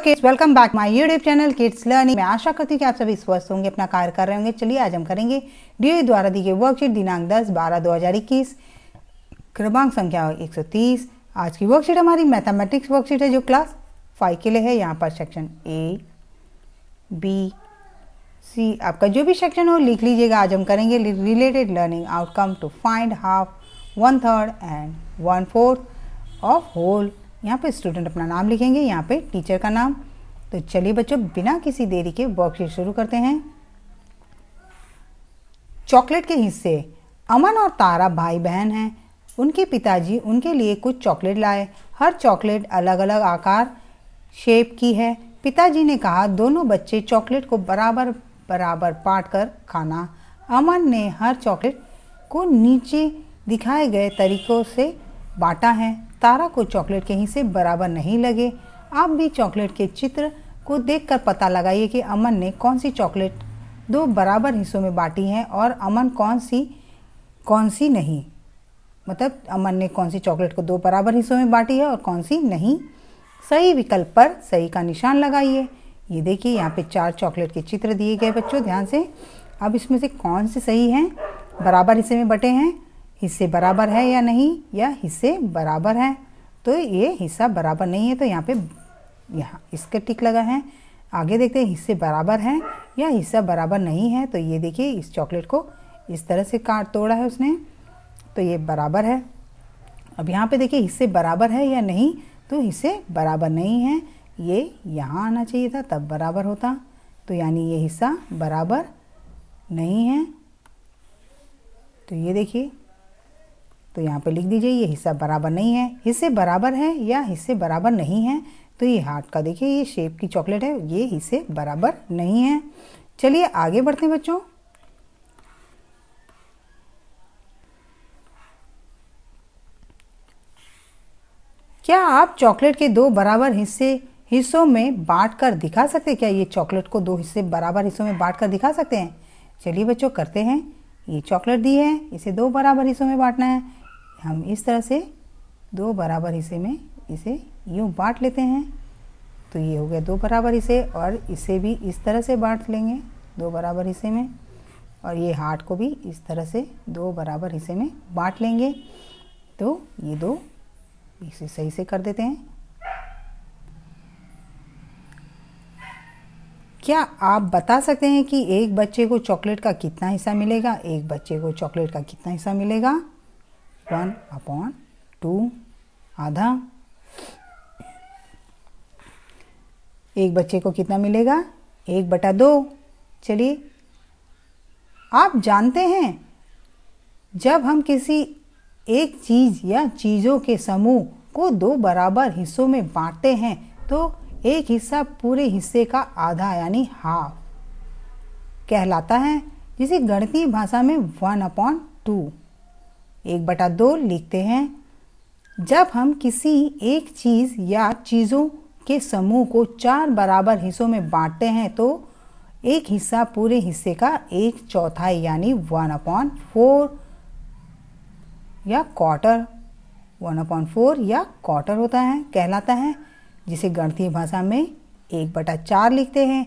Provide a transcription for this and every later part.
Kids welcome back my YouTube channel kids learning मैं आशा करती हूँ कि आप सभी स्वस्थ होंगे, अपना कार्य कर रहे होंगे। चलिए, आज हम करेंगे डी द्वारा दी गई वर्कशीट दिनांक 10 बारह 2021 क्रमांक संख्या 130 आज की वर्कशीट हमारी मैथमेटिक्स वर्कशीट है, जो क्लास फाइव के लिए है। यहाँ पर सेक्शन ए बी सी आपका जो भी सेक्शन हो, लिख लीजिएगा। आज हम करेंगे related learning outcome to find half one third and one fourth of whole यहाँ पे स्टूडेंट अपना नाम लिखेंगे, यहाँ पे टीचर का नाम। तो चलिए बच्चों, बिना किसी देरी के वर्कशीट शुरू करते हैं। चॉकलेट के हिस्से। अमन और तारा भाई बहन हैं। उनके पिताजी उनके लिए कुछ चॉकलेट लाए। हर चॉकलेट अलग अलग आकार शेप की है। पिताजी ने कहा, दोनों बच्चे चॉकलेट को बराबर बराबर पाट कर खाना। अमन ने हर चॉकलेट को नीचे दिखाए गए तरीकों से बांटा है। तारा को चॉकलेट के हिस्से बराबर नहीं लगे। आप भी चॉकलेट के चित्र को देखकर पता लगाइए कि अमन ने कौन सी चॉकलेट दो बराबर हिस्सों में बांटी है और अमन कौन सी कौन सी नहीं। मतलब अमन ने कौन सी चॉकलेट को दो बराबर हिस्सों में बांटी है और कौन सी नहीं। सही विकल्प पर सही का निशान लगाइए। ये देखिए, यहाँ पे चार चॉकलेट के चित्र दिए गए बच्चों, ध्यान से। अब इसमें से कौन से सही हैं? बराबर हिस्से में बटे हैं। हिस्से बराबर है या नहीं, या हिस्से बराबर हैं। तो ये हिस्सा बराबर नहीं है तो यहाँ पे, यहाँ इसका टिक लगा है। आगे देखते हैं, हिस्से बराबर हैं या हिस्सा बराबर नहीं है। तो ये देखिए, इस चॉकलेट को इस तरह से काट तोड़ा है उसने। तो ये बराबर है। अब यहाँ पे देखिए, हिस्से बराबर है या नहीं तो हिस्से बराबर नहीं है। ये यहाँ आना चाहिए था, तब बराबर होता। तो यानी ये हिस्सा बराबर नहीं है। तो ये देखिए तो यहाँ पे लिख दीजिए, ये हिस्सा बराबर नहीं है। हिस्से बराबर है या हिस्से बराबर नहीं है? तो ये हार्ट का देखिए, ये शेप की चॉकलेट है, ये हिस्से बराबर नहीं है। चलिए आगे बढ़ते हैं बच्चों। क्या आप चॉकलेट के दो बराबर हिस्से, हिस्सों में बांट कर दिखा सकते हैं? क्या ये चॉकलेट को दो हिस्से बराबर हिस्सों में बांट कर दिखा सकते हैं? चलिए बच्चों करते हैं। ये चॉकलेट दी है, इसे दो बराबर हिस्सों में बांटना है। हम इस तरह से दो बराबर हिस्से में इसे यूँ बांट लेते हैं। तो ये हो गया दो बराबर हिस्से और इसे भी इस तरह से बांट लेंगे दो बराबर हिस्से में। और ये हार्ट को भी इस तरह से दो बराबर हिस्से में बांट लेंगे। तो ये दो इसे सही से कर देते हैं। क्या आप बता सकते हैं कि एक बच्चे को चॉकलेट का कितना हिस्सा मिलेगा? एक बच्चे को चॉकलेट का कितना हिस्सा मिलेगा? वन अपॉन टू आधा। एक बच्चे को कितना मिलेगा? एक बटा दो। चलिए, आप जानते हैं, जब हम किसी एक चीज़ या चीज़ों के समूह को दो बराबर हिस्सों में बांटते हैं तो एक हिस्सा पूरे हिस्से का आधा, यानी हाफ़ कहलाता है, जिसे गणितीय भाषा में वन अपॉन टू। एक बटा दो लिखते हैं। जब हम किसी एक चीज़ या चीज़ों के समूह को चार बराबर हिस्सों में बांटते हैं तो एक हिस्सा पूरे हिस्से का एक चौथाई यानी वन अपॉन फोर या क्वार्टर वन अपॉन फोर या क्वार्टर होता है, कहलाता है, जिसे गणितीय भाषा में एक बटा चार लिखते हैं।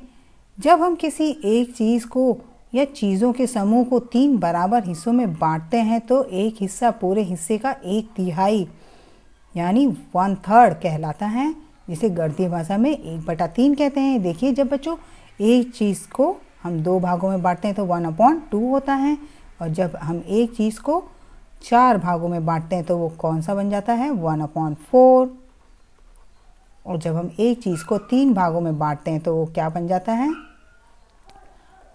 जब हम किसी एक चीज़ को या चीज़ों के समूह को तीन बराबर हिस्सों में बांटते हैं तो एक हिस्सा पूरे हिस्से का एक तिहाई, यानी वन थर्ड कहलाता है, जिसे गणितीय भाषा में एक बटा तीन कहते हैं। देखिए जब बच्चों, एक चीज़ को हम दो भागों में बांटते हैं तो वन अपॉन टू होता है, और जब हम एक चीज़ को चार भागों में बांटते हैं तो वो कौन सा बन जाता है? वन अपॉन फोर और जब हम एक चीज़ को तीन भागों में बांटते हैं तो वो क्या बन जाता है?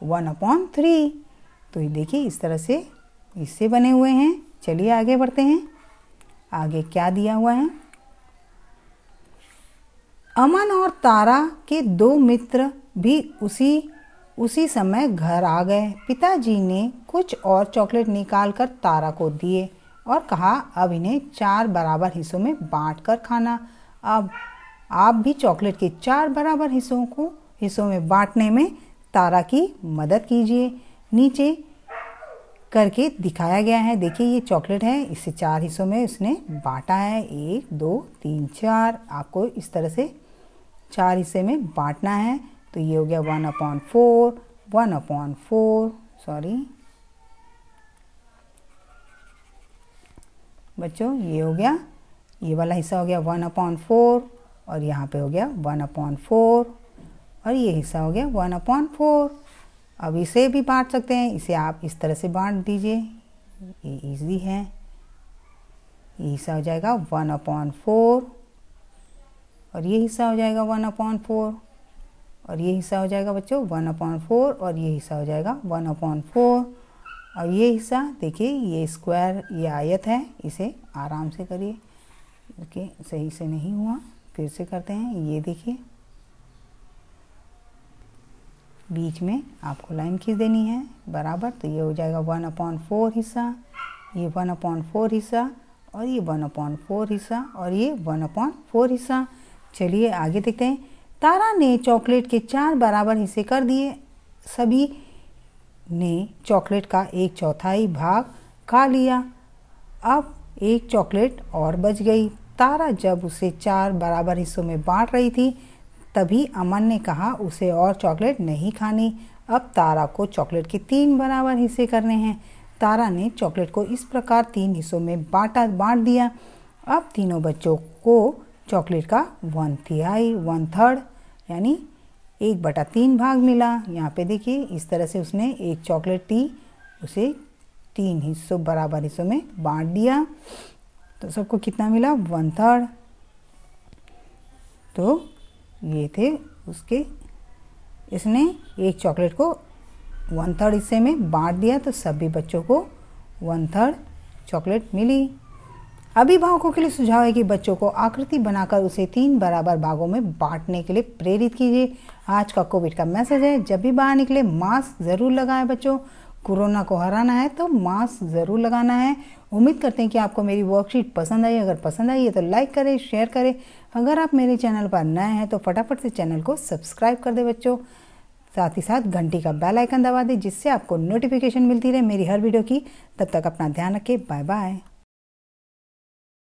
One upon three. तो ये देखिए, इस तरह से इससे बने हुए हैं। चलिए आगे बढ़ते हैं। आगे क्या दिया हुआ है? अमन और तारा के दो मित्र भी उसी उसी समय घर आ गए। पिताजी ने कुछ और चॉकलेट निकाल कर तारा को दिए और कहा, अब इन्हें चार बराबर हिस्सों में बांट कर खाना। अब आप भी चॉकलेट के चार बराबर हिस्सों को, हिस्सों में बांटने में तारा की मदद कीजिए। नीचे करके दिखाया गया है। देखिए, ये चॉकलेट है। इसे चार हिस्सों में उसने बांटा है। एक, दो, तीन, चार। आपको इस तरह से चार हिस्से में बांटना है। तो ये हो गया one upon four, one upon four. Sorry. बच्चों, ये हो गया। ये वाला हिस्सा हो गया वन अपॉन फोर और यहाँ पे हो गया वन अपॉन फोर। और ये हिस्सा हो गया वन अपॉन फोर। अब इसे भी बांट सकते हैं, इसे आप इस तरह से बांट दीजिए। ये इजी है। ये हिस्सा हो जाएगा वन अपॉन फोर, और ये हिस्सा हो जाएगा वन अपॉन फोर, और ये हिस्सा हो जाएगा बच्चों वन अपॉन फोर, और ये हिस्सा हो जाएगा वन अपॉन फोर। और ये हिस्सा, देखिए, ये स्क्वायर ये आयत है, इसे आराम से करिए। देखिए सही से नहीं हुआ, फिर से करते हैं। ये देखिए बीच में आपको लाइन खींच देनी है, बराबर तो ये हो जाएगा वन अपॉन फोर हिस्सा, ये वन अपॉन फोर हिस्सा, और ये वन अपॉन फोर हिस्सा, और ये वन अपॉन फोर हिस्सा। चलिए आगे देखते हैं। तारा ने चॉकलेट के चार बराबर हिस्से कर दिए। सभी ने चॉकलेट का एक चौथाई भाग खा लिया। अब एक चॉकलेट और बच गई। तारा जब उसे चार बराबर हिस्सों में बांट रही थी तभी अमन ने कहा, उसे और चॉकलेट नहीं खानी। अब तारा को चॉकलेट के तीन बराबर हिस्से करने हैं। तारा ने चॉकलेट को इस प्रकार तीन हिस्सों में बांटा, बांट दिया। अब तीनों बच्चों को चॉकलेट का वन तिहाई, वन थर्ड, यानी एक बटा तीन भाग मिला। यहाँ पे देखिए, इस तरह से उसने एक चॉकलेट टी, उसे तीन हिस्सों, बराबर हिस्सों में बांट दिया। तो सबको कितना मिला? One third. तो ये थे उसके। इसने एक चॉकलेट को वन थर्ड हिस्से में बांट दिया तो सभी बच्चों को वन थर्ड चॉकलेट मिली। अभिभावकों के लिए सुझाव है कि बच्चों को आकृति बनाकर उसे तीन बराबर भागों में बांटने के लिए प्रेरित कीजिए। आज का कोविड का मैसेज है, जब भी बाहर निकले, मास्क ज़रूर लगाएँ बच्चों। कोरोना को हराना है तो मास्क ज़रूर लगाना है। उम्मीद करते हैं कि आपको मेरी वर्कशीट पसंद आई। अगर पसंद आई है तो लाइक करें शेयर करें। अगर आप मेरे चैनल पर नए हैं तो फटाफट से चैनल को सब्सक्राइब कर दें बच्चों। साथ ही साथ घंटी का बेल आइकन दबा दें जिससे आपको नोटिफिकेशन मिलती रहे मेरी हर वीडियो की। तब तक अपना ध्यान रखें। Bye bye